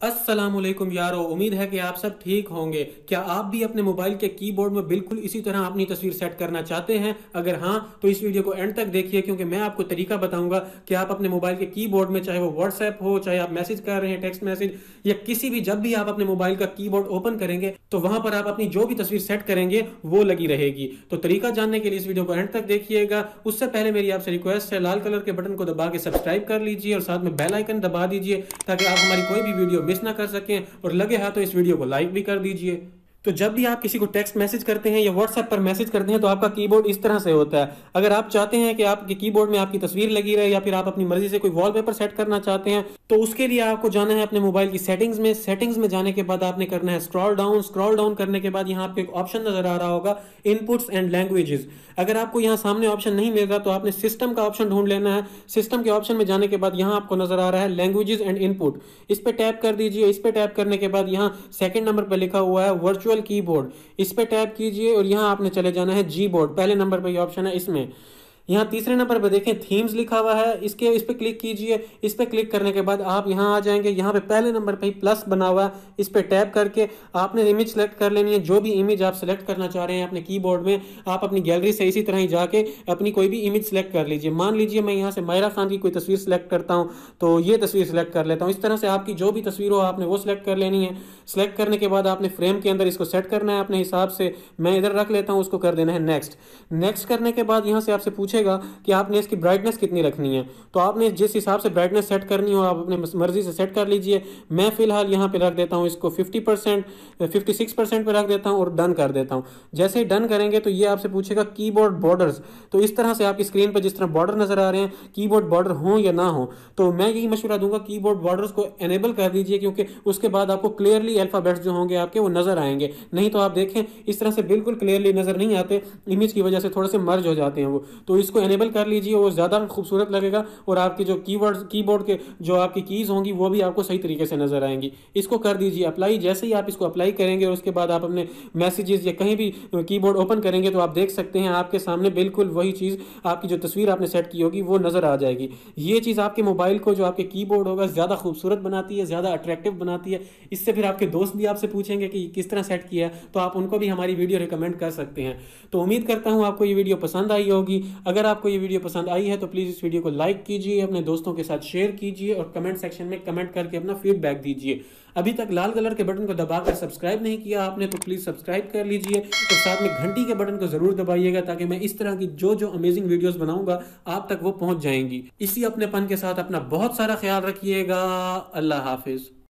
वालेकुम यारो, उम्मीद है कि आप सब ठीक होंगे। क्या आप भी अपने मोबाइल के कीबोर्ड में बिल्कुल इसी तरह अपनी तस्वीर सेट करना चाहते हैं? अगर हाँ तो इस वीडियो को एंड तक देखिए, क्योंकि मैं आपको तरीका बताऊँगा कि आप अपने मोबाइल के कीबोर्ड में, चाहे वो व्हाट्सएप हो, चाहे आप मैसेज कर रहे हैं टेक्स्ट मैसेज या किसी भी, जब भी आप अपने मोबाइल का की ओपन करेंगे तो वहाँ पर आप अपनी जो भी तस्वीर सेट करेंगे, वो लगी रहेगी। तो तरीका जानने के लिए इस वीडियो को एंड तक देखिएगा। उससे पहले मेरी आपसे रिक्वेस्ट है, लाल कलर के बटन को दबा के सब्सक्राइब कर लीजिए और साथ में बेलाइकन दबा दीजिए, ताकि आप हमारी कोई भी वीडियो मिस ना कर सकें और लगे हाथों इस वीडियो को लाइक भी कर दीजिए। तो जब भी आप किसी को टेक्स्ट मैसेज करते हैं या व्हाट्सएप पर मैसेज करते हैं तो आपका कीबोर्ड इस तरह से होता है। अगर आप चाहते हैं कि आपके कीबोर्ड में आपकी तस्वीर लगी रहे या फिर आप अपनी मर्ज़ी से कोई वॉलपेपर सेट करना चाहते हैं तो उसके लिए आपको जाना है अपने मोबाइल की सेटिंग्स में। सेटिंग्स में जाने के बाद आपने करना है स्क्रॉल डाउन स्क्रॉल डाउन करने के बाद यहाँ आपको एक ऑप्शन नज़र आ रहा होगा इनपुट्स एंड लैंग्वेजेस अगर आपको यहाँ सामने ऑप्शन नहीं मिल रहा तो आपने सिस्टम का ऑप्शन ढूंढ लेना है। सिस्टम के ऑप्शन में जाने के बाद यहाँ आपको नज़र आ रहा है लैंग्वेजेस एंड इनपुट इस पर टैप कर दीजिए। इस पर टैप करने के बाद यहाँ सेकेंड नंबर पर लिखा हुआ है वर्चुअल कीबोर्ड इस पर टैप कीजिए और यहाँ आपने चले जाना है जी बोर्ड पहले नंबर पर ऑप्शन है, इसमें। यहाँ तीसरे नंबर पर देखें थीम्स लिखा हुआ है, इसके, इस पर क्लिक कीजिए, इस पर क्लिक करने के बाद आप यहाँ आ जाएँगे, यहाँ पे पहले नंबर पे प्लस बना हुआ है, इस पर टैप करके आपने इमेज सेलेक्ट कर लेनी है, जो भी इमेज आप सेलेक्ट करना चाह रहे हैं अपने कीबोर्ड में, आप अपनी गैलरी से इसी तरह ही जाके अपनी कोई भी इमेज सेलेक्ट कर लीजिए। मान लीजिए मैं यहाँ से मायरा खान की कोई तस्वीर सेलेक्ट करता हूँ तो ये तस्वीर सेलेक्ट कर लेता हूँ। इस तरह से आपकी जो भी तस्वीर हो, आपने वो सिलेक्ट कर लेनी है। सेलेक्ट करने के बाद आपने फ्रेम के अंदर इसको सेट करना है अपने हिसाब से। मैं इधर रख लेता हूँ, उसको कर देना है नेक्स्ट नेक्स्ट करने के बाद यहाँ से आपसे पूछेगा कि आपने इसकी ब्राइटनेस कितनी रखनी है। तो आपने जिस हिसाब से ब्राइटनेस सेट करनी हो, आप अपने मर्ज़ी से सेट कर लीजिए। मैं फ़िलहाल यहाँ पे रख देता हूँ इसको 50 परसेंट फिफ्टी सिक्स परसेंट पर रख देता हूँ और डन कर देता हूँ। जैसे ही डन करेंगे तो ये आपसे पूछेगा कीबोर्ड बॉर्डर्स तो इस तरह से आपकी स्क्रीन पर जिस तरह बॉर्डर नज़र आ रहे हैं कीबोर्ड बॉर्डर हो या ना हो तो मैं यही मशवरा दूँगा कीबोर्ड बॉर्डर्स को एनेबल कर दीजिए क्योंकि उसके बाद आपको क्लियरली अल्फाबेट्स जो होंगे आपके वो नज़र आएँगे। नहीं तो आप देखें, इस तरह से बिल्कुल क्लियरली नज़र नहीं आते इमेज की वजह से थोड़े से मर्ज हो जाते हैं वो। तो इसको एनेबल कर लीजिए, वो ज़्यादा खूबसूरत लगेगा और आपकी जो कीवर्ड कीबोर्ड के जो आपकी कीज़ होंगी, वो भी आपको सही तरीके से नज़र आएँगी। इसको कर दीजिए अप्लाई जैसे ही आप इसको अप्लाई करेंगे और उसके बाद आप अपने मैसेजेस या कहीं भी कीबोर्ड ओपन करेंगे तो आप देख सकते हैं आपके सामने बिल्कुल वही चीज़ आपकी जो तस्वीर आपने सेट की होगी, वो नज़र आ जाएगी। ये चीज़ आपके मोबाइल को, जो आपके कीबोर्ड होगा, ज़्यादा खूबसूरत बनाती है, ज़्यादा अट्रैक्टिव बनाती है। इससे फिर आपके दोस्त भी आपसे पूछेंगे कि किस तरह सेट किया है तो आप उनको भी हमारी वीडियो रिकमेंड कर सकते हैं। तो उम्मीद करता हूँ आपको ये वीडियो पसंद आई होगी। अगर आपको ये वीडियो पसंद आई है तो प्लीज़ इस वीडियो को लाइक कीजिए, अपने दोस्तों के साथ शेयर कीजिए और कमेंट सेक्शन में कमेंट करके अपना फीडबैक दीजिए। अभी तक लाल कलर के बटन को दबाकर सब्सक्राइब नहीं किया आपने तो प्लीज़ सब्सक्राइब कर लीजिए और साथ में घंटी के बटन को ज़रूर दबाइएगा ताकि मैं इस तरह की जो जो अमेजिंग वीडियोस बनाऊँगा, आप तक वो पहुँच जाएँगी। इसी अपनेपन के साथ अपना बहुत सारा ख्याल रखिएगा। अल्लाह हाफिज़।